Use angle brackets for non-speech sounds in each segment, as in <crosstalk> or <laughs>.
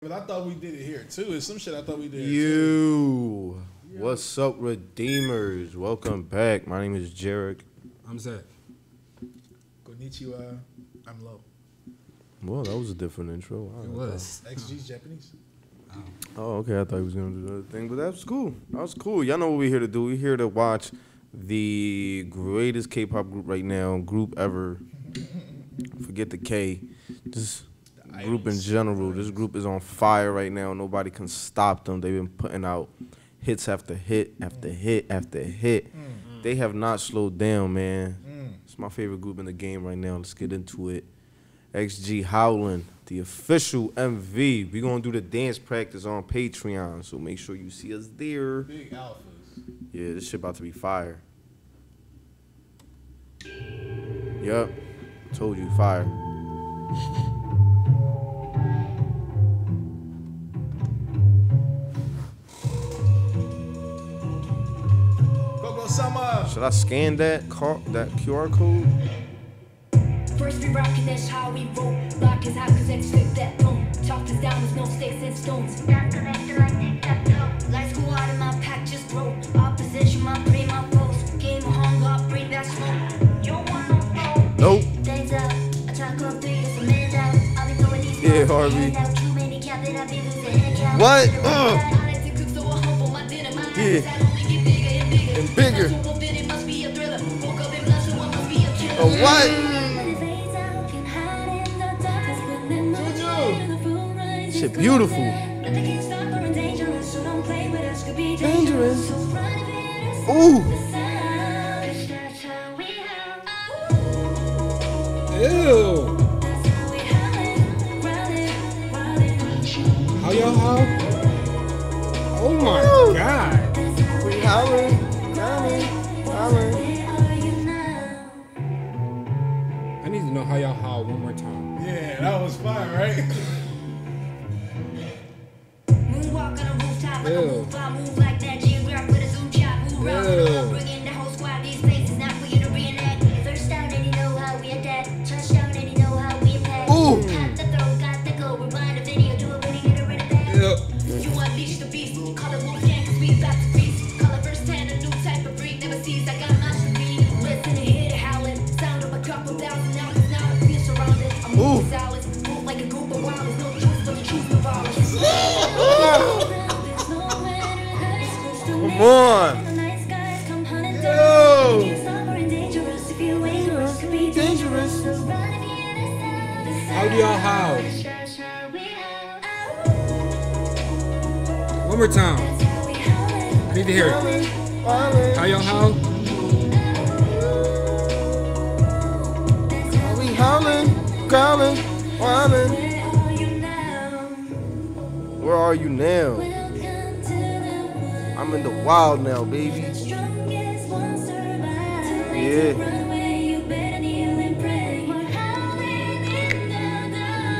But I thought we did it here too. It's some shit I thought we did. You, what's up, Redeemers? Welcome back. My name is Jarek. I'm Zach. Konnichiwa. I'm low. Well, that was a different intro. I It don't was. XG's Japanese. Oh, okay. I thought he was gonna do the other thing, but that was cool. That was cool. Y'all know what we're here to do. We're here to watch the greatest K-pop group right now, group ever. Forget the K. Just group in general. This group is on fire right now. Nobody can stop them. They've been putting out hits after hit after hit after hit. They have not slowed down, man. Mm. It's my favorite group in the game right now. Let's get into it. XG Howling, the official MV. We're gonna do the dance practice on Patreon, so make sure you see us there. Big alphas. Yeah, this shit about to be fire. Yup. Told you, fire. Go go summer. Should I scan that car, that QR code? First we rock and that's how we roll. Block is hot cause it's stick that tone. Talk is down with no sticks and stones. Got connected like tic-tac-toe. Lights go out of my pack, just grow. Opposition, my pre, my post. Game hung up, bring that smoke. You want no phone. Nope. Days up, I try to come through, it's a minute out. I'll be throwing these Yeah, Harvey. hand out too many cap that I be losing head count. What? Ugh. like to cook, so I Shit beautiful. Dangerous. Ooh. Ew. How y'all how? Oh my god. We howling, howling, howling. I need to know how y'all how one more time. Yeah, that was fire, right? <laughs> Ew. move around, bring in the whole squad. These places not for you to reenact. First down, and you know how we attack. Touchdown, and you know how we impact. Ooh. Got the throw, got the go. Rewind the video, do it when you get it ready back. Ew. You unleash the beast, call it Wolfgang, cause we back to feast. Call it first hand, a new type of breed, never sees. I got One more time. I need to hear it. How y'all how? We howling, growling, whining. Where are you now? I'm in the wild now, baby. Yeah.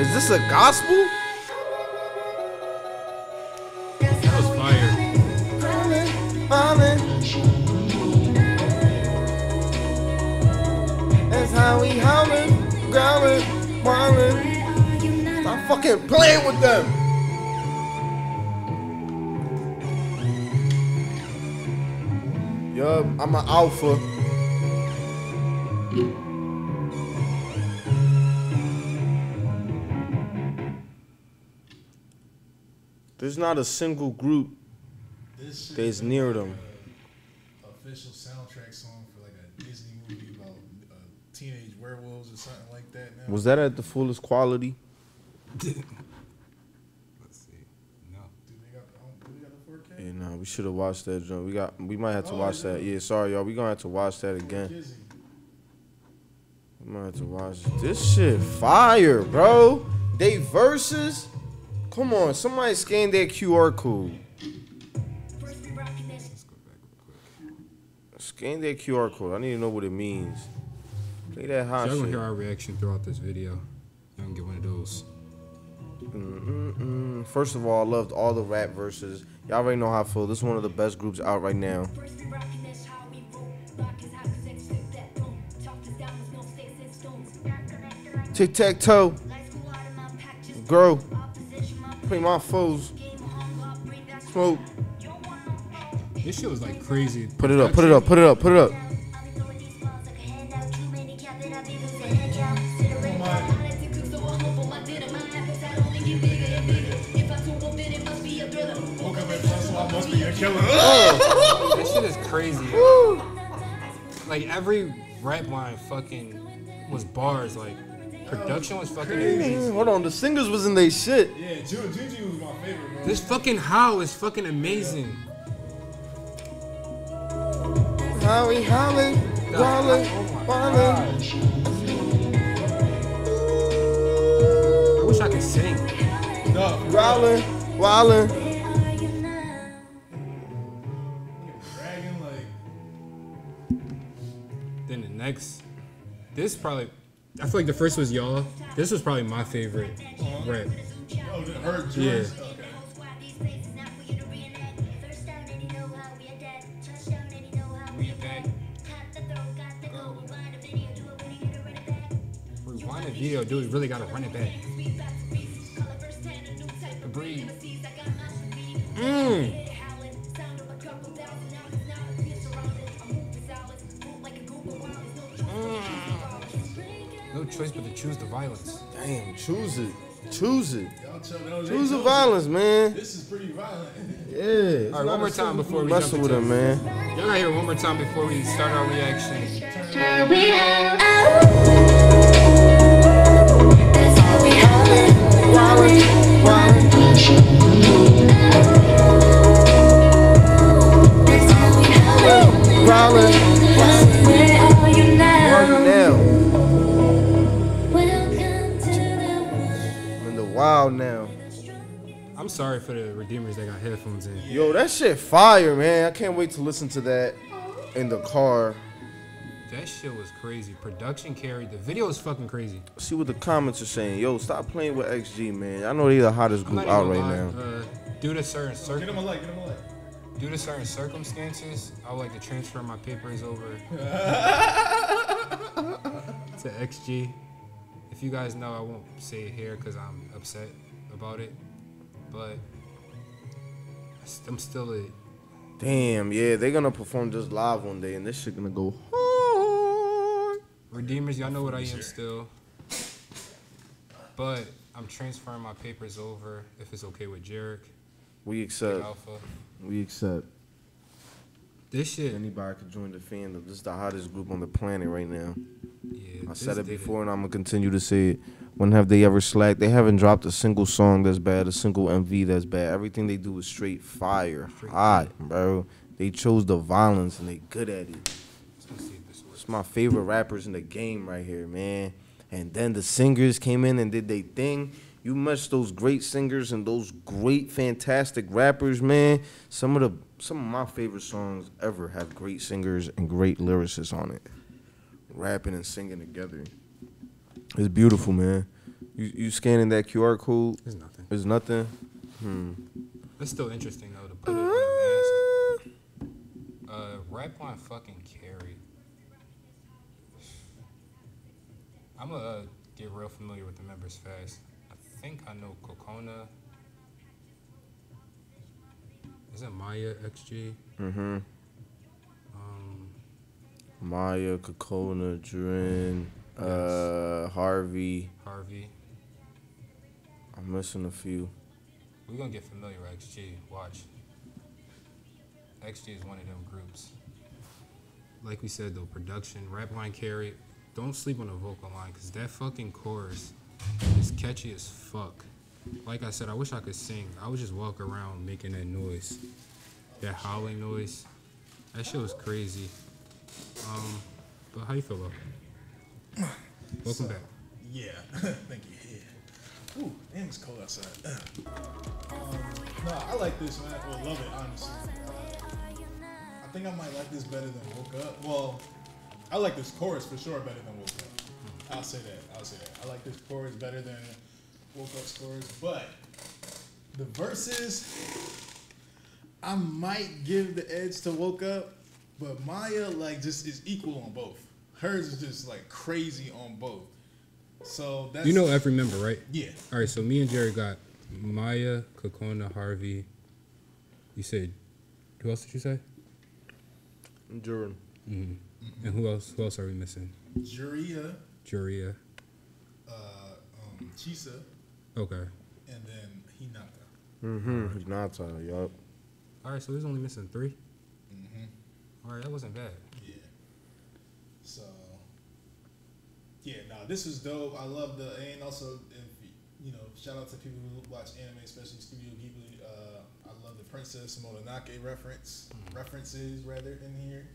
Is this a gospel? Fucking playing with them. Yup, I'm an alpha. There's not a single group that's near them. Official soundtrack song for like a Disney movie about uh, teenage werewolves or something like that. Now. Was that at the fullest quality? Let's see. No. Do oh, they got the, oh, do they got the 4K? Yeah, nah, we should have watched that joint. We got, we might have to Oh, watch yeah. that. Yeah, sorry, y'all. We gonna have to watch that again. Kizzy. We might have to watch this shit. Fire, bro. They verses. Come on, somebody scan that QR code. First we rockin' this. Let's go back real quick. Scan that QR code. I need to know what it means. Play that hot So y'all gonna hear our reaction throughout this video. Y'all can get one of those. Mm-mm-mm. First of all, I loved all the rap verses. Y'all already know how I feel. This is one of the best groups out right now. First we rockin', that's how we roll. Block is hot 'cause it's flip that boom. Talk is down, there's no sticks and stones. Tic tac toe, Lights go out of my pack, just grow, opposition, my play my foes, game hung up, bring back smoke. You don't want no This shit was like crazy. Put it up, put it up, put it up, put it up. Must be a. That shit is crazy. Like every rap line fucking was bars. Like production was fucking amazing. Hold on, the singers was in they shit. yeah, Ju- Juju was my favorite, bro. This fucking how is fucking amazing. How we howling, wildin', oh wildin'. I wish I could sing. No, Growling, wildin'. Then the next, this probably. I feel like the first was y'all. This was probably my favorite rap. Oh, her Yeah. Okay. Rewind the video, dude. You really gotta run it back. Breathe. Mm. Choice but to choose the violence. Damn, choose it. Choose it. Y'all chill, no, they Choose the violence, man. This is pretty violent. Yeah. All right, one more time before we messing jump with into him, man. Y'all gotta hear one more time before we start our reaction. Shit fire, man. I can't wait to listen to that in the car. That shit was crazy. Production carried. The video is fucking crazy. See what the comments are saying. Yo, stop playing with XG, man. I know they the hottest group out right gonna now. lie, Uh, due to certain Get him a light, get him a light. due to certain circumstances, I would like to transfer my papers over <laughs> to XG. If you guys know, I won't say it here because I'm upset about it, but I'm still a Damn, yeah, they're gonna perform just live one day, and this shit gonna go hard. Redeemers, y'all know what I am still. But I'm transferring my papers over if it's okay with Jarek, We accept. Alpha. We accept. This shit, Anybody could join the fandom. This is the hottest group on the planet right now. yeah. I said it before, and I'm gonna continue to say it. When have they ever slacked? They haven't dropped a single song that's bad, a single MV that's bad. Everything they do is straight fire, Straight hot, bro. They chose the violence, and they good at it. Let's see if this works. It's my favorite rappers in the game right here, man. And then the singers came in and did their thing. You match those great singers and those great, fantastic rappers, man. Some of the some of my favorite songs ever have great singers and great lyricists on it, rapping and singing together. It's beautiful, man. You you scanning that QR code? There's nothing. There's nothing. Hmm. It's still interesting though to put it on the mask. Uh, rap line fucking carried. I'm gonna uh, get real familiar with the members fast. I think I know Cocona. Is it Maya XG? Mm-hmm. Maya, Cocona, Dren, uh, Harvey. Harvey. I'm missing a few. We're gonna get familiar with XG. Watch. XG is one of them groups. Like we said though, production, rap line carry. Don't sleep on the vocal line, cause that fucking chorus is catchy as fuck. Like I said, I wish I could sing. I would just walk around making that noise, that howling noise. That shit was crazy. Um, but how you feel about? Welcome back. Yeah, <laughs> thank you. Yeah. Ooh, damn, it's cold outside. <clears throat> um, no, I like this, man. Well, love it, honestly. I think I might like this better than Woke Up. Well, I like this chorus for sure better than Woke Up. I'll say that. I'll say that. I like this chorus better than Woke Up's chorus, but The verses, I might give the edge to Woke Up, but Maya like just is equal on both. Hers is just like crazy on both. So that's You know every member, right? yeah. All right, so me and Jerry got Maya, Cocona, Harvey. You said, who else did you say? Jordan. hmm And who else? Who else are we missing? Juria, Juria. uh, um, Chisa, Okay. and then Hinata. Mm-hmm. He's not tired, yup. All right, so he's only missing 3 Mm-hmm. All right, that wasn't bad. Yeah. So, yeah, no, this is dope. I love the and also if you know, shout out to people who watch anime, especially Studio Ghibli. Uh, I love the Princess Mononoke reference references rather in here.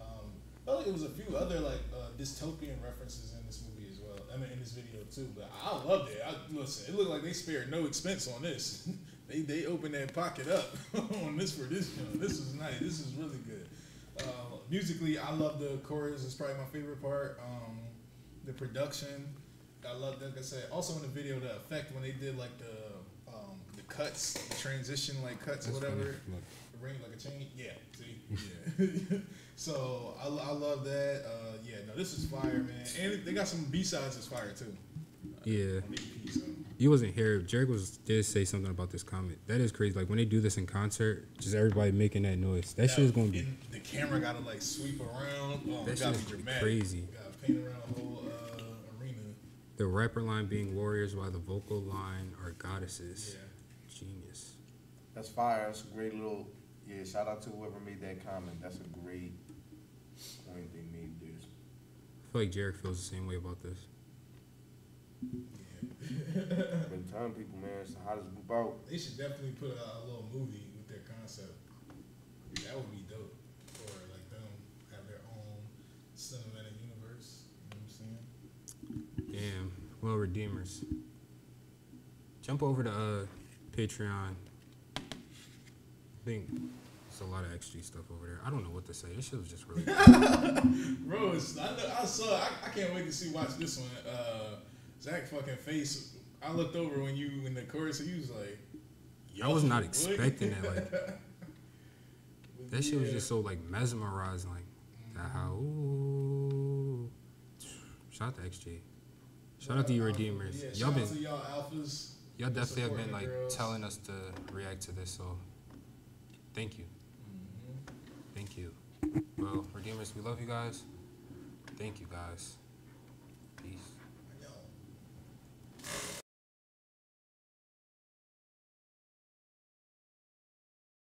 Um, well, it was a few other like uh, dystopian references in this movie as well. I mean, in this video too. But I loved it. I, listen, it looked like they spared no expense on this. <laughs> they they opened that pocket up <laughs> on this for this. You this is nice. This is really good. Uh, musically, I love the chorus. It's probably my favorite part. Um, the production, I love. Like I said, also in the video, the effect when they did like the um, the cuts, the transition like cuts or whatever. funny. The ring like a chain. Yeah. See. Yeah. <laughs> so I, I love that. Uh, yeah. No, this is fire, man. And they got some B sides that's fire too. Yeah. On the EP, so. You wasn't here. Jerry was did say something about this comment. That is crazy. Like when they do this in concert, just everybody making that noise. That shit is gonna be. the camera gotta like sweep around. Oh, That it gotta shit be is dramatic. crazy. Gotta paint around the whole uh, arena. The rapper line being warriors, while the vocal line are goddesses. Yeah. Genius. That's fire. That's a great little. Yeah, shout out to whoever made that comment. That's a great point they made there. I feel like Jared feels the same way about this. Been telling people, man, it's the hottest group out. They should definitely put out a little movie with their concept. That would be dope. Or like them have their own cinematic universe. You know what I'm saying? Damn. Well, Redeemers. Jump over to uh, Patreon. I think there's a lot of XG stuff over there. I don't know what to say. This shit was just really. <laughs> Bro, I, I saw. I, I can't wait to see watch this one. Uh, Zach fucking face. I looked over when you in the chorus. and He was like, I was not expecting that. like- <laughs> That shit was just so like mesmerizing. Like, that how, ooh. Shout out to XG. Shout out to you, Uh, Redeemers. Yeah, y'all shout been, out to y'all alphas. y'all definitely have been like girls. telling us to react to this. So, thank you, Mhm. thank you. Well, Redeemers, we love you guys. Thank you guys.